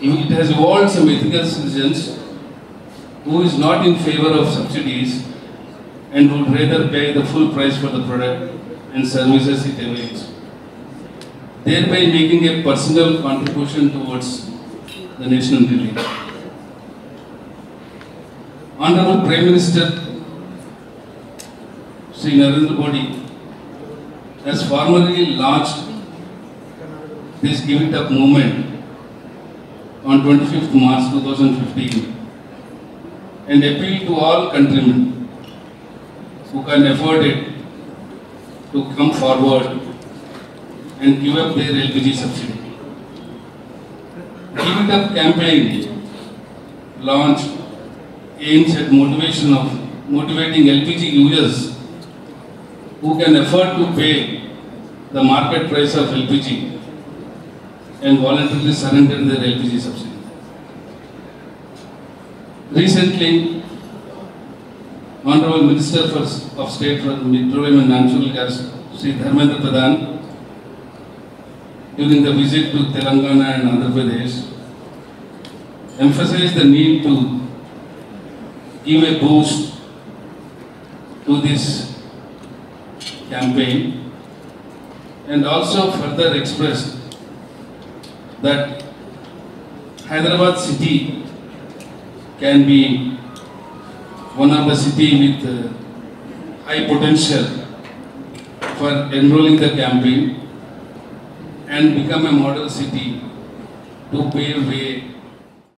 it has evolved some ethical citizens who is not in favor of subsidies and would rather pay the full price for the product and services it avails, thereby making a personal contribution towards the national relief. Honorable Prime Minister Sri Narendra Modi has formally launched this Give It Up movement on 25th March 2015 and appeal to all countrymen who can afford it to come forward and give up their LPG subsidy. Give It Up campaign launched aims at motivation of motivating LPG users who can afford to pay the market price of LPG and voluntarily surrender their LPG subsidy. Recently, Honorable Minister for, of State for Petroleum and Natural Gas, Sri Dharmendra Pradhan, during the visit to Telangana and Andhra Pradesh, emphasized the need to give a boost to this campaign and also further expressed that Hyderabad city can be one of the city with uh, high potential for enrolling the campaign and become a model city to pave way